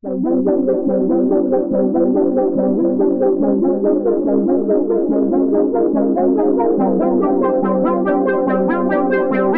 What is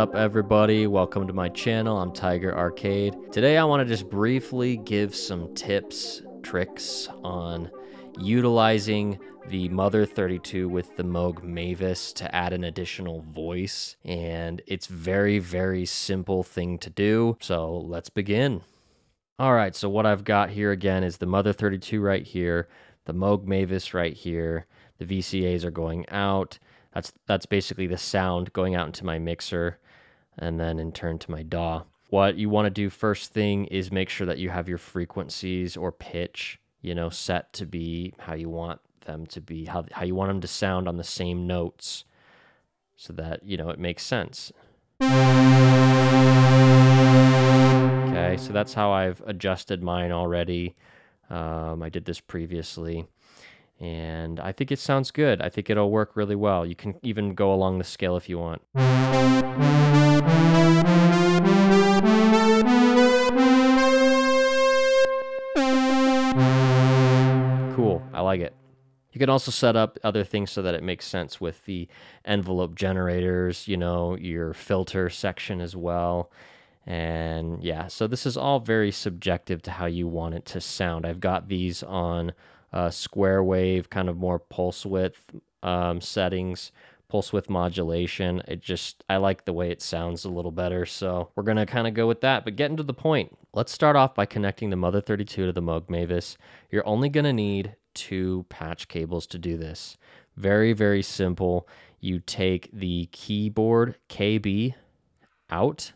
up, everybody? Welcome to my channel. I'm Tiger Arcade. Today, I want to just briefly give some tips, tricks on utilizing the Mother 32 with the Moog Mavis to add an additional voice. And it's very, very simple thing to do. So let's begin. All right, so what I've got here again is the Mother 32 right here, the Moog Mavis right here. The VCAs are going out. That's that's basically the sound going out into my mixer and then in turn to my DAW. What you want to do first thing is make sure that you have your frequencies or pitch, you know, set to be how you want them to be, how how you want them to sound on the same notes so that, you know, it makes sense. Okay, so that's how I've adjusted mine already. Um, I did this previously and I think it sounds good. I think it'll work really well. You can even go along the scale if you want. Cool, I like it. You can also set up other things so that it makes sense with the envelope generators, you know, your filter section as well. And yeah, so this is all very subjective to how you want it to sound. I've got these on uh, square wave, kind of more pulse width um, settings, pulse width modulation. It just, I like the way it sounds a little better. So we're going to kind of go with that. But getting to the point, let's start off by connecting the Mother 32 to the Moog Mavis. You're only going to need two patch cables to do this. Very, very simple. You take the keyboard KB out,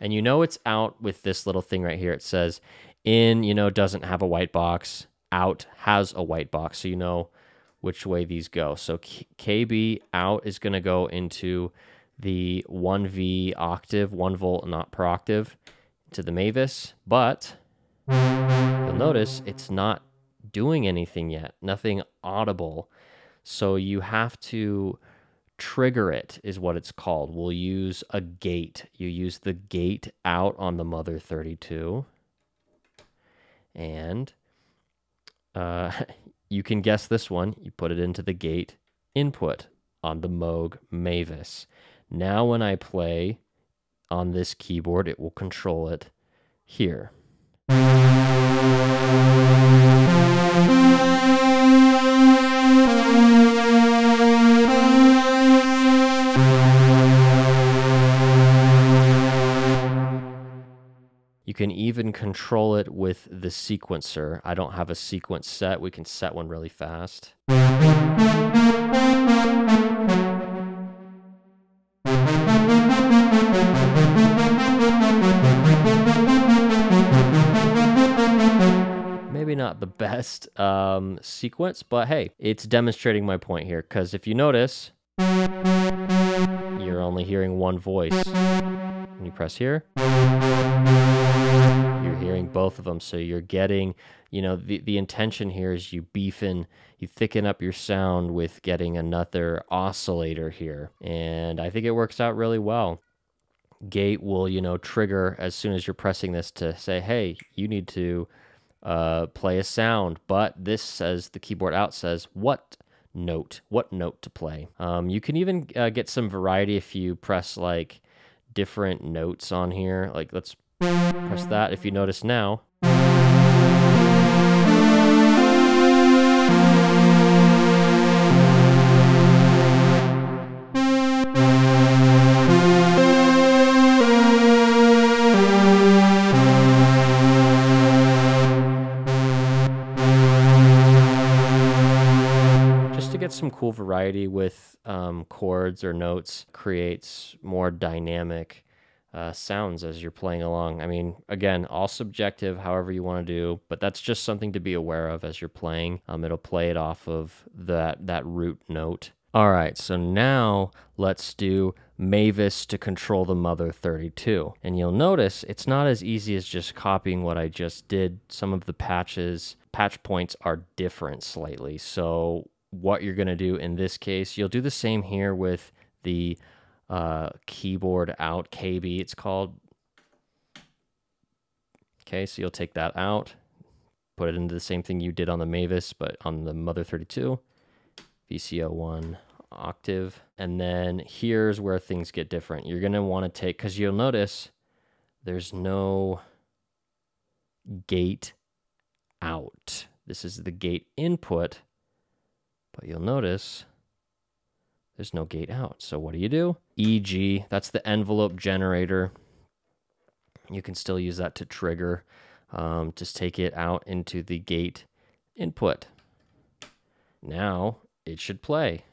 and you know it's out with this little thing right here. It says in, you know, doesn't have a white box out has a white box, so you know which way these go. So KB out is going to go into the 1V octave, 1 volt not per octave, to the Mavis, but you'll notice it's not doing anything yet, nothing audible. So you have to trigger it is what it's called. We'll use a gate. You use the gate out on the Mother 32 and uh, you can guess this one. You put it into the gate input on the Moog Mavis. Now when I play on this keyboard, it will control it here. Can even control it with the sequencer. I don't have a sequence set. We can set one really fast. Maybe not the best um, sequence, but hey, it's demonstrating my point here. Because if you notice, you're only hearing one voice. When you press here, you're hearing both of them. So you're getting, you know, the, the intention here is you beefing, you thicken up your sound with getting another oscillator here. And I think it works out really well. Gate will, you know, trigger as soon as you're pressing this to say, hey, you need to uh, play a sound. But this says, the keyboard out says, what note, what note to play. Um, you can even uh, get some variety if you press like different notes on here. Like let's Press that if you notice now. Just to get some cool variety with um, chords or notes creates more dynamic uh, sounds as you're playing along. I mean, again, all subjective, however you want to do, but that's just something to be aware of as you're playing. Um, it'll play it off of that that root note. All right, so now let's do Mavis to control the Mother 32. And you'll notice it's not as easy as just copying what I just did. Some of the patches, patch points are different slightly. So what you're going to do in this case, you'll do the same here with the uh, keyboard out, KB it's called. Okay, so you'll take that out, put it into the same thing you did on the Mavis, but on the Mother 32, VCO1 octave. And then here's where things get different. You're going to want to take, because you'll notice there's no gate out. This is the gate input, but you'll notice there's no gate out. So what do you do? EG, that's the envelope generator. You can still use that to trigger. Um, just take it out into the gate input. Now it should play.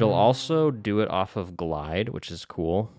It'll mm-hmm. also do it off of glide, which is cool.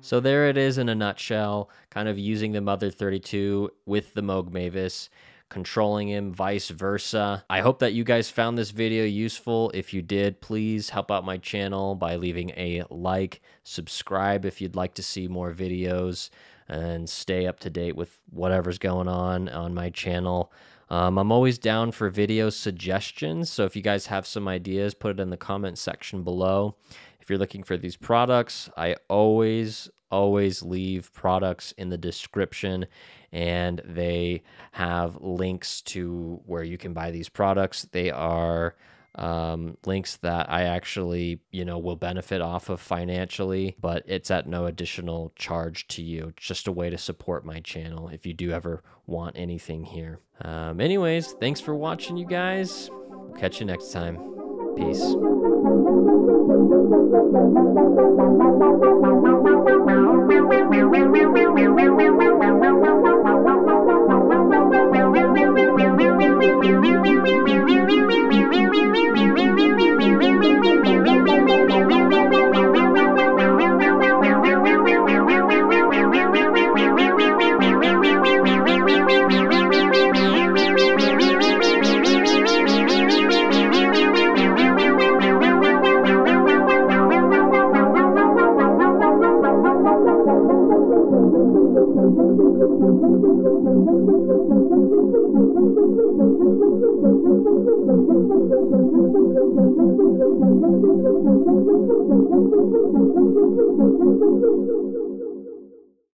So there it is in a nutshell, kind of using the Mother 32 with the Moog Mavis controlling him, vice versa. I hope that you guys found this video useful. If you did, please help out my channel by leaving a like, subscribe if you'd like to see more videos, and stay up to date with whatever's going on on my channel. Um, I'm always down for video suggestions, so if you guys have some ideas, put it in the comment section below. If you're looking for these products, I always, always leave products in the description and they have links to where you can buy these products. They are um, links that I actually, you know, will benefit off of financially, but it's at no additional charge to you. It's just a way to support my channel if you do ever want anything here. Um, anyways, thanks for watching, you guys. Catch you next time. Peace. Thank you. Thank you.